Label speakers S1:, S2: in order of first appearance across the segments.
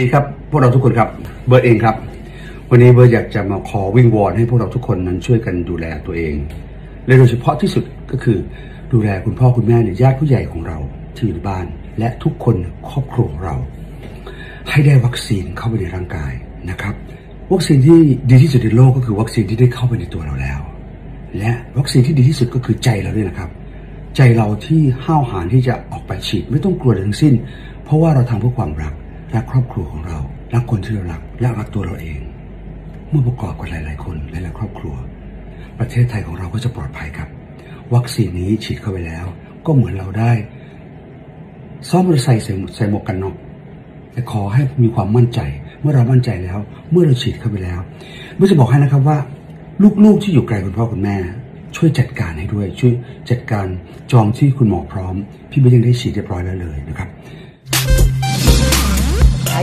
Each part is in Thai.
S1: ดีครับ พวกเราทุกคนครับ เบิร์ดเองครับ วันนี้เบิร์ดอยากจะมาขอวิงวอนให้พวกเราทุกคนนั้นช่วยกันดูแลตัวเองและโดยเฉพาะที่สุดก็คือดูแลคุณพ่อคุณแม่ในญาติผู้ใหญ่ของเราที่อยู่ในบ้าน และทุกคนครอบครัวเรา ให้ได้วัคซีนเข้าไปในร่างกายนะครับ วัคซีนที่ดีที่สุดในโลกก็คือวัคซีนที่ได้เข้าไปในตัวเราแล้ว และวัคซีนที่ดีที่สุดก็คือใจเราด้วยนะครับ ใจเราที่ห้าวหาญที่จะออกไปฉีดไม่ต้องกลัวเลยทั้งสิ้น เพราะว่าเราทำเพื่อความรัก รักครอบครัวของเรา รักคนที่เรารัก และรักตัวเราเอง เมื่อประกอบกับหลาย ๆ คนหลายๆครอบครัว ประเทศไทยของเราก็จะปลอดภัยครับ วัคซีนนี้ฉีดเข้าไปแล้ว ก็เหมือนเราได้ ซ้อมมอเตอร์ไซค์ใส่หมวกกันน็อกแต่ขอให้มีความมั่นใจ เมื่อเรามั่นใจแล้ว เมื่อเราฉีดเข้าไปแล้วเมื่อจะบอกให้นะครับว่า ลูก ๆ ที่อยู่ไกลคุณพ่อคุณแม่ช่วยจัดการให้ด้วย ช่วยจัดการจองที่คุณหมอพร้อม พี่เบสยังได้ฉีดเรียบร้อยแล้วเลยนะครับ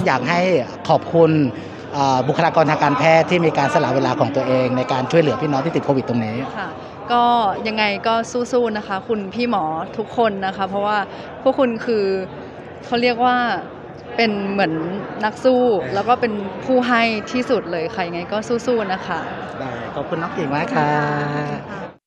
S2: อยากให้ขอบคุณเอ่อบุคลากรทางการแพทย์ที่มีการสละเวลาของตัวเอง ในการช่วยเหลือพี่น้องที่ติดโควิดตรงนี้
S3: ค่ะก็ยังไงก็สู้ๆนะคะ คุณพี่หมอทุกคนนะคะ เพราะว่าพวกคุณคือเขาเรียกว่าเป็นเหมือนนักสู้ แล้วก็เป็นผู้ให้ที่สุดเลยค่ะยังไงก็สู้ๆนะคะ
S2: ได้ขอบคุณน้องเก่งมากค่ะ